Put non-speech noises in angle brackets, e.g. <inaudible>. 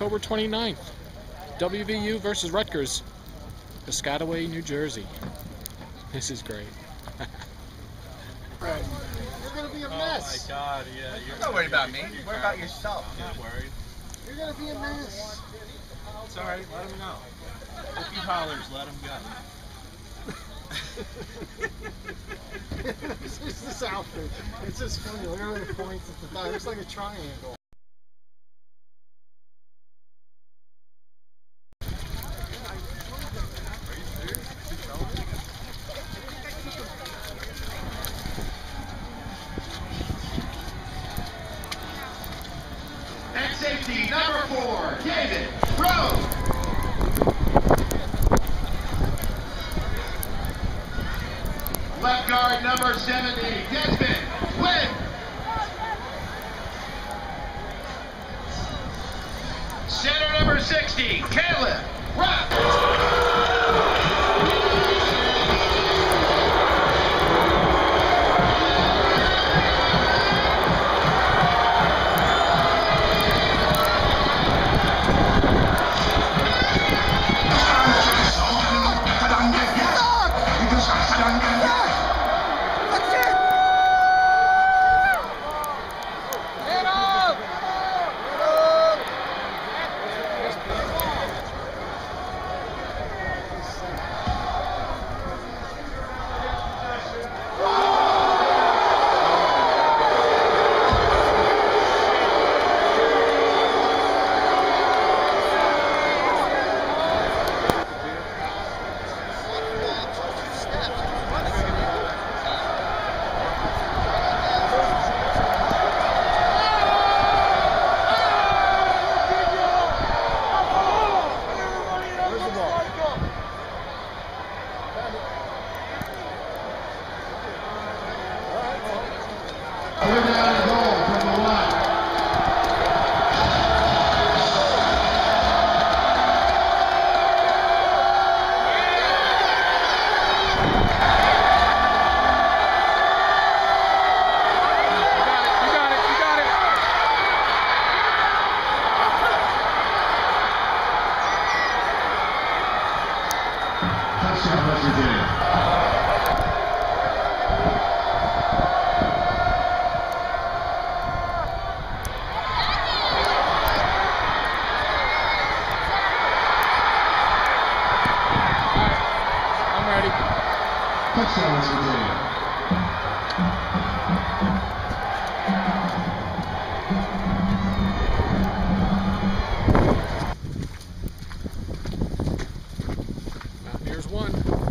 October 29th. WVU versus Rutgers, Piscataway, New Jersey. This is great. You're gonna be a mess. Oh my god, yeah. You're Don't worry about me. Worry about yourself. I'm not worried. You're gonna be a mess. It's alright, let him know. If he hollers, let him go. <laughs> it's just this outfit. It's just funny. Look at the points at the top. It looks like a triangle. At safety, number four, David Rose. Left guard, number 70, Desmond Wynn. Center, number 60, Caleb Rock. Touchdown, West Virginia. Touchdown. There's one.